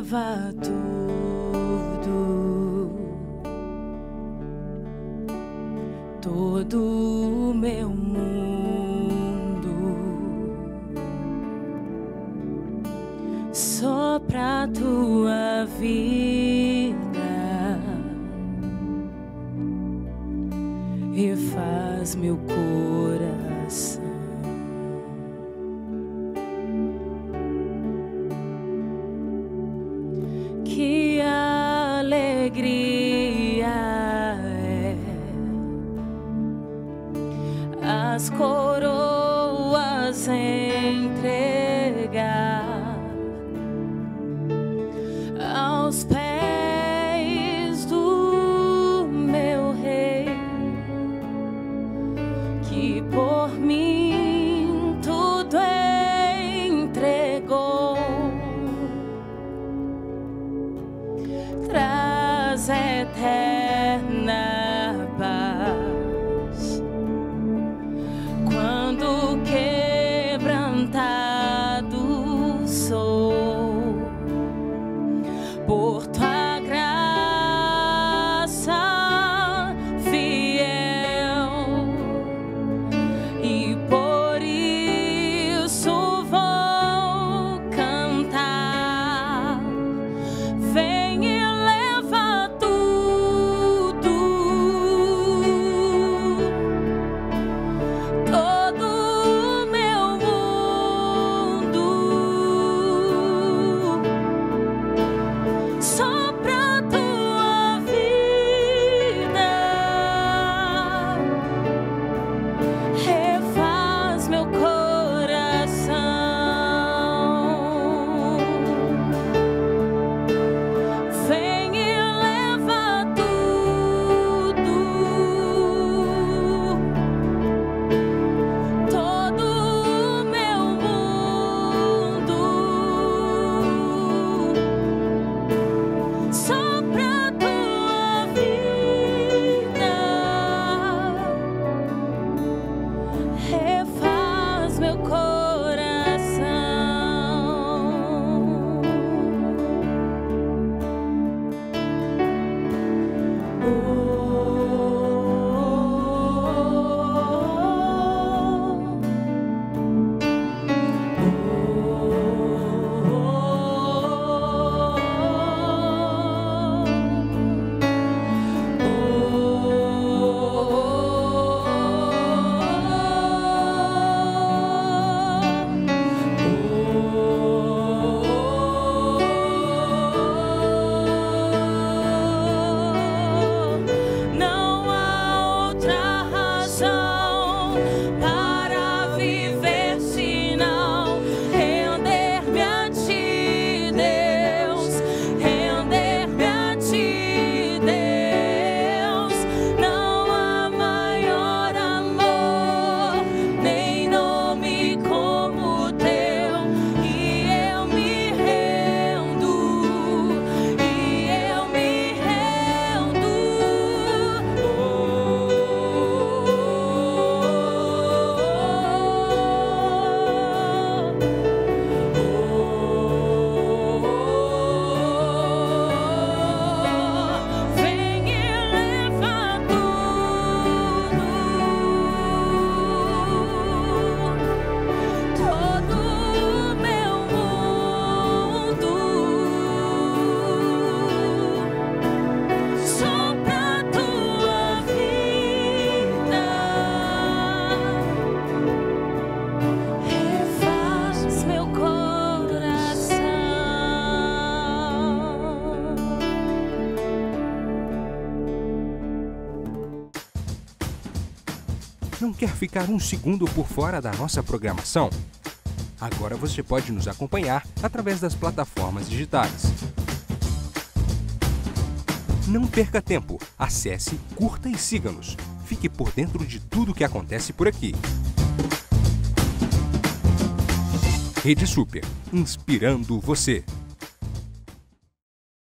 leva tudo, todo o meu mundo, só pra tua vida e faz meu coração. Que alegria é. As coroas entregar Traz eterna paz. Quando quebrantado sou por tua Não quer ficar um segundo por fora da nossa programação? Agora você pode nos acompanhar através das plataformas digitais. Não perca tempo. Acesse, curta e siga-nos. Fique por dentro de tudo que acontece por aqui. Rede Super, inspirando você.